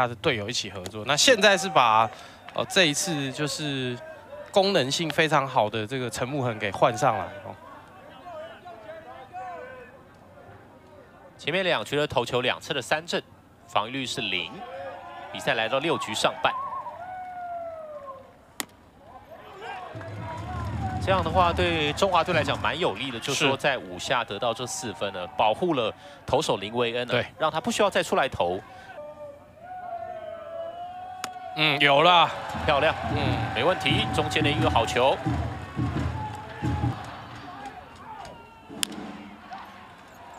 他的队友一起合作。那现在是把哦这一次就是功能性非常好的这个陈木恒给换上来哦。前面两局的投球两侧的三振，防御率是零。比赛来到六局上半，这样的话对中华队来讲蛮有利的，就是说在五下得到这四分呢，保护了投手林威恩呢，让他不需要再出来投。嗯，有了，漂亮，嗯，没问题，中间的一个好球。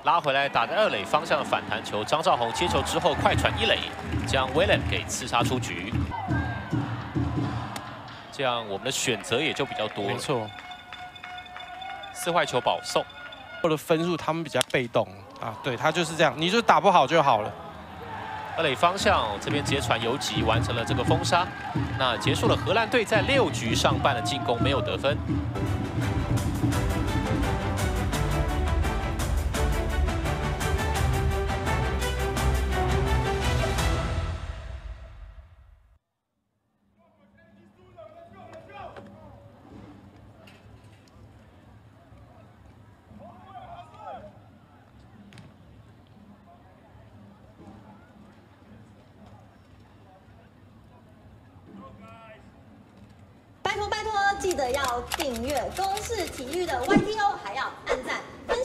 拉回来打在二垒方向的反弹球，张兆宏接球之后快传一垒，将威廉给刺杀出局。这样我们的选择也就比较多。没错，四坏球保送，或者分数他们比较被动啊。对他就是这样，你就打不好就好了。二垒方向这边直接传游击完成了这个封杀，那结束了荷兰队在六局上半的进攻没有得分。记得要订阅公式体育的 YTO，，还要按赞、分、